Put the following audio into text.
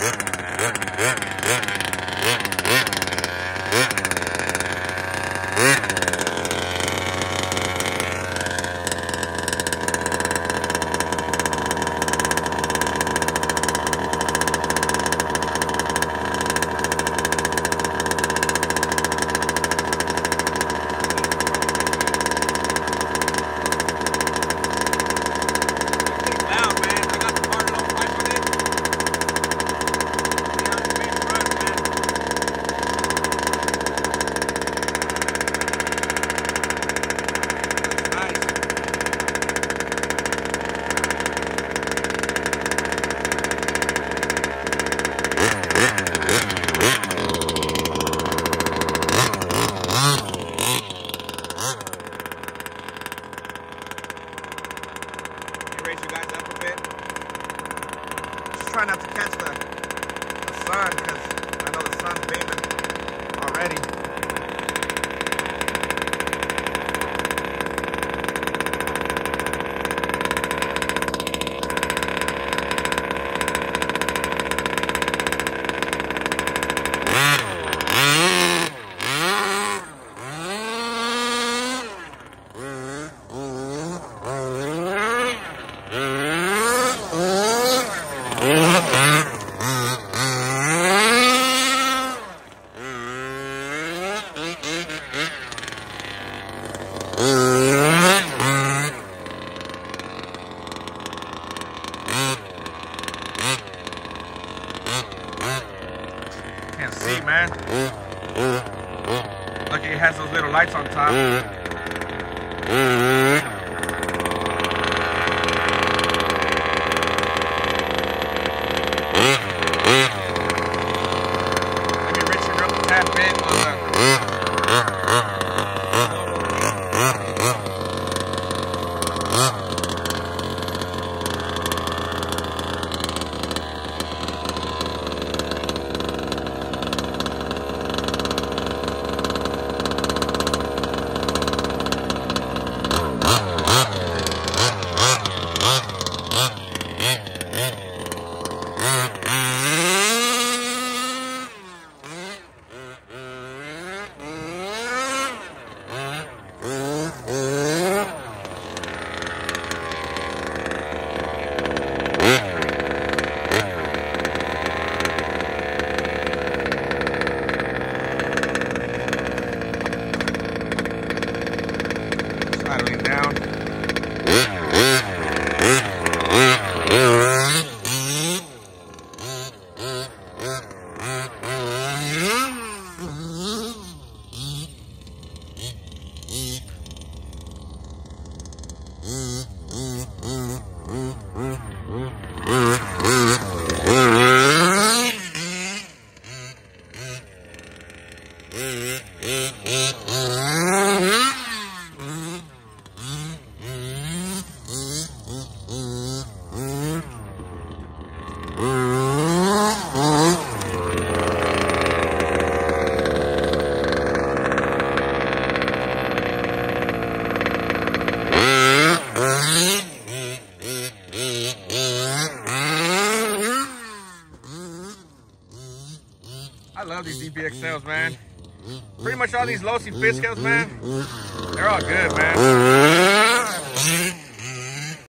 Loud, try not to catch the, the sun because I know the sun's beaming already. Can't see, man. Look, it has those little lights on top. I love these DBXLs, man. Pretty much all these Losi biscuits, man, they're all good, man.